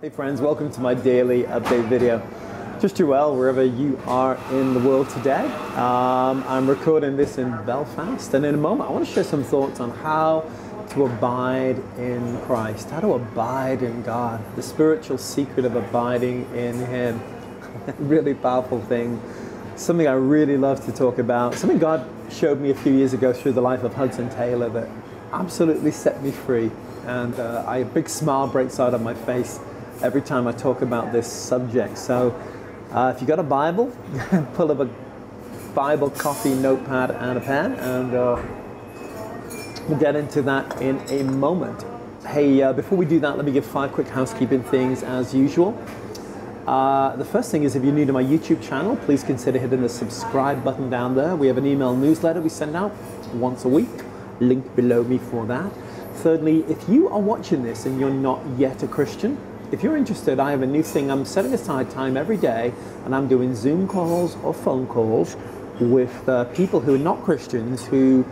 Hey friends, welcome to my daily update video. Just you well wherever you are in the world today. Um, I'm recording this in Belfast, and in a moment I want to share some thoughts on how to abide in Christ, how to abide in God, the spiritual secret of abiding in Him. really powerful thing, something I really love to talk about, something God showed me a few years ago through the life of Hudson Taylor that absolutely set me free, and uh, I, a big smile breaks out on my face every time I talk about this subject. So uh, if you've got a Bible, pull up a Bible, coffee, notepad, and a pen, and uh, we'll get into that in a moment. Hey, uh, before we do that, let me give five quick housekeeping things as usual. Uh, the first thing is if you're new to my YouTube channel, please consider hitting the subscribe button down there. We have an email newsletter we send out once a week. Link below me for that. Thirdly, if you are watching this and you're not yet a Christian, if you're interested, I have a new thing. I'm setting aside time every day and I'm doing Zoom calls or phone calls with uh, people who are not Christians who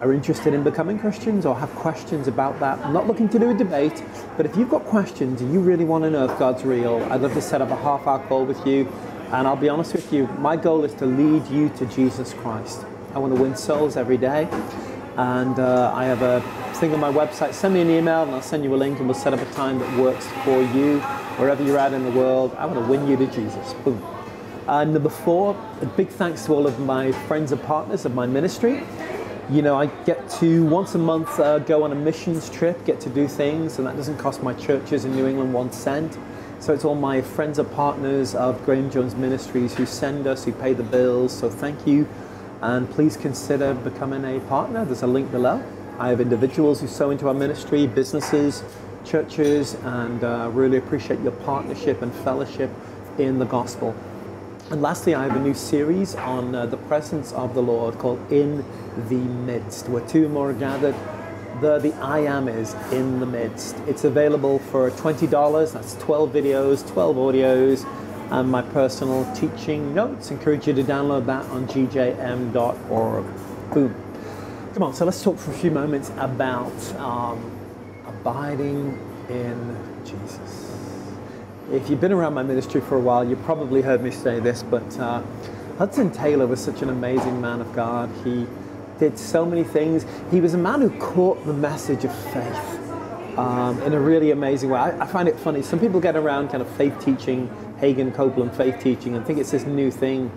are interested in becoming Christians or have questions about that. I'm not looking to do a debate, but if you've got questions and you really want to know if God's real, I'd love to set up a half hour call with you. And I'll be honest with you, my goal is to lead you to Jesus Christ. I want to win souls every day. And uh, I have a thing on my website. Send me an email and I'll send you a link and we'll set up a time that works for you, wherever you're at in the world. I want to win you to Jesus. Boom. Uh, number four, a big thanks to all of my friends and partners of my ministry. You know, I get to once a month uh, go on a missions trip, get to do things, and that doesn't cost my churches in New England one cent. So it's all my friends and partners of Graham Jones Ministries who send us, who pay the bills. So thank you, and please consider becoming a partner. There's a link below. I have individuals who sow into our ministry, businesses, churches, and uh, really appreciate your partnership and fellowship in the gospel. And lastly, I have a new series on uh, the presence of the Lord called In the Midst, where two more are gathered. The, the I am is in the midst. It's available for $20. That's 12 videos, 12 audios, and my personal teaching notes. Encourage you to download that on gjm.org. Boom. Come on, so let's talk for a few moments about um, abiding in Jesus. If you've been around my ministry for a while, you've probably heard me say this, but uh, Hudson Taylor was such an amazing man of God. He did so many things. He was a man who caught the message of faith um, in a really amazing way. I, I, find it funny. Some people get around kind of faith teaching, Hagin Copeland faith teaching, and think it's this new thing.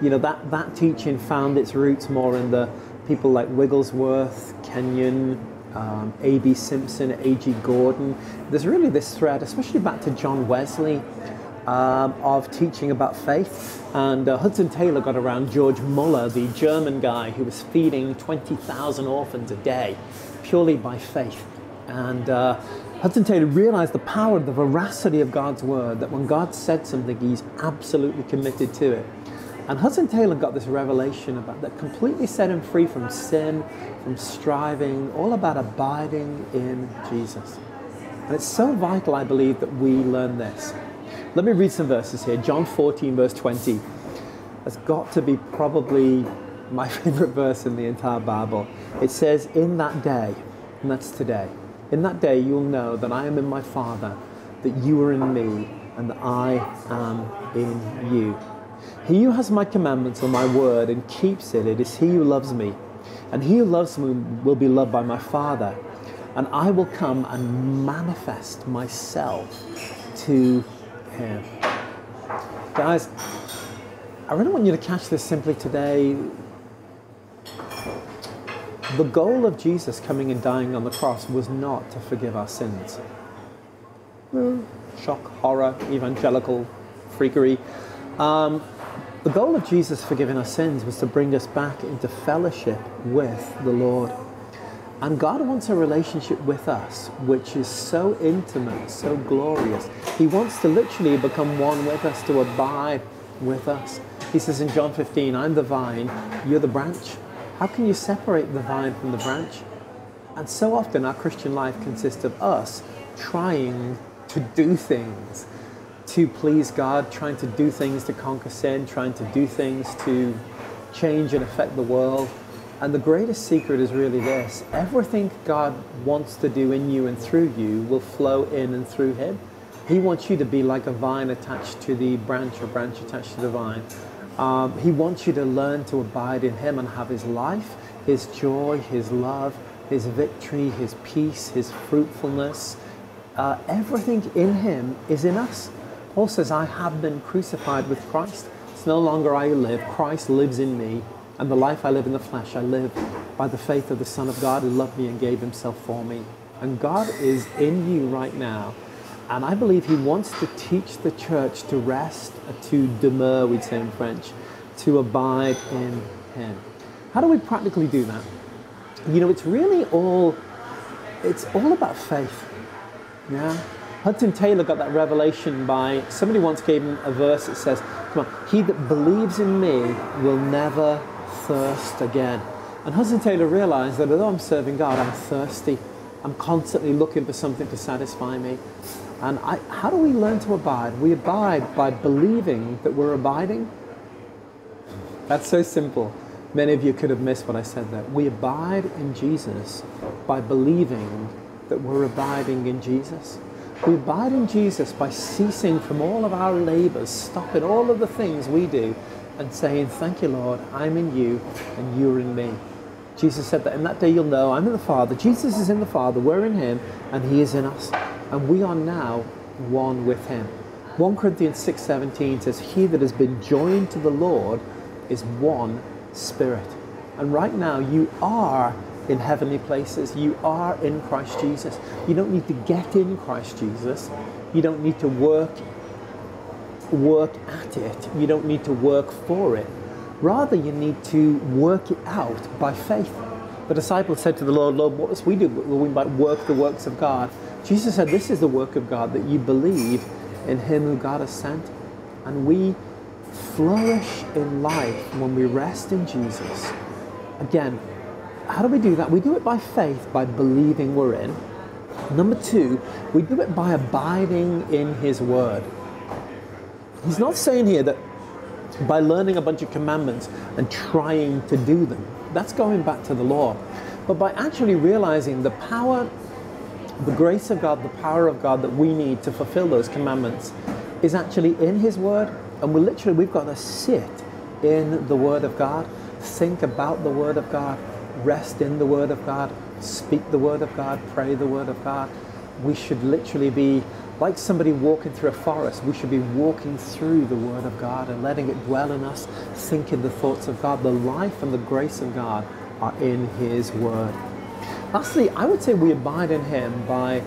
You know, that, that teaching found its roots more in the people like Wigglesworth, Kenyon, um, A.B. Simpson, A.J. Gordon. There's really this thread, especially back to John Wesley, um, of teaching about faith. And uh, Hudson Taylor got around George Muller, the German guy who was feeding 20,000 orphans a day purely by faith. And uh, Hudson Taylor realized the power, the veracity of God's word, that when God said something, he's absolutely committed to it. And Hudson Taylor got this revelation about that completely set him free from sin, from striving, all about abiding in Jesus. And it's so vital, I believe, that we learn this. Let me read some verses here. John 14, verse 20 has got to be probably my favorite verse in the entire Bible. It says, In that day, and that's today, in that day you'll know that I am in my Father, that you are in me, and that I am in you. He who has my commandments and my word and keeps it, it is he who loves me. And he who loves me will be loved by my Father. And I will come and manifest myself to him. Guys, I really want you to catch this simply today. The goal of Jesus coming and dying on the cross was not to forgive our sins. Shock, horror, evangelical freakery. Um, the goal of Jesus forgiving our sins was to bring us back into fellowship with the Lord. And God wants a relationship with us, which is so intimate, so glorious. He wants to literally become one with us, to abide with us. He says in John 15, I'm the vine, you're the branch. How can you separate the vine from the branch? And so often our Christian life consists of us trying to do things to please God, trying to do things to conquer sin, trying to do things to change and affect the world. And the greatest secret is really this everything God wants to do in you and through you will flow in and through Him. He wants you to be like a vine attached to the branch or branch attached to the vine. Um, he wants you to learn to abide in Him and have His life, His joy, His love, His victory, His peace, His fruitfulness. Uh, everything in Him is in us. Paul says, I have been crucified with Christ. It's no longer I live, Christ lives in me. And the life I live in the flesh, I live by the faith of the Son of God who loved me and gave Himself for me. And God is in you right now and I believe he wants to teach the church to rest, uh, to demur, we'd say in French, to abide in him. How do we practically do that? You know, it's really all, it's all about faith. Yeah? Hudson Taylor got that revelation by, somebody once gave him a verse that says, come on, he that believes in me will never thirst again. And Hudson Taylor realized that although I'm serving God, I'm thirsty. I'm constantly looking for something to satisfy me. And I, how do we learn to abide? We abide by believing that we're abiding. That's so simple. Many of you could have missed what I said there. We abide in Jesus by believing that we're abiding in Jesus. We abide in Jesus by ceasing from all of our labors, stopping all of the things we do, and saying, Thank you, Lord, I'm in you and you're in me. Jesus said that in that day you'll know I'm in the Father, Jesus is in the Father, we're in Him, and He is in us and we are now one with him. 1 Corinthians 6:17 says, "He that has been joined to the Lord is one spirit." And right now you are in heavenly places. You are in Christ Jesus. You don't need to get in Christ Jesus. You don't need to work work at it. You don't need to work for it. Rather, you need to work it out by faith. The disciples said to the Lord, Lord, what must we do? We might work the works of God. Jesus said, This is the work of God, that you believe in Him who God has sent. And we flourish in life when we rest in Jesus. Again, how do we do that? We do it by faith, by believing we're in. Number two, we do it by abiding in His Word. He's not saying here that by learning a bunch of commandments and trying to do them, that's going back to the law. But by actually realizing the power the grace of God, the power of God that we need to fulfill those commandments is actually in His Word. And we literally, we've got to sit in the Word of God, think about the Word of God, rest in the Word of God, speak the Word of God, pray the Word of God. We should literally be like somebody walking through a forest. We should be walking through the Word of God and letting it dwell in us, thinking the thoughts of God. The life and the grace of God are in His Word. Lastly, I would say we abide in Him by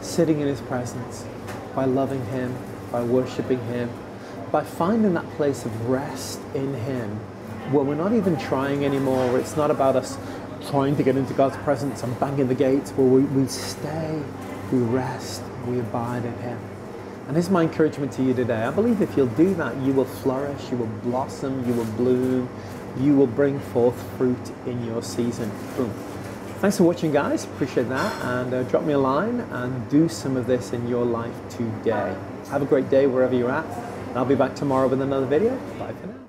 sitting in His presence, by loving Him, by worshiping Him, by finding that place of rest in Him where we're not even trying anymore. It's not about us trying to get into God's presence and banging the gates, where we, we stay, we rest, we abide in Him. And this is my encouragement to you today. I believe if you'll do that, you will flourish, you will blossom, you will bloom, you will bring forth fruit in your season. Boom. Thanks for watching, guys. Appreciate that. And uh, drop me a line and do some of this in your life today. Have a great day wherever you're at. And I'll be back tomorrow with another video. Bye for now.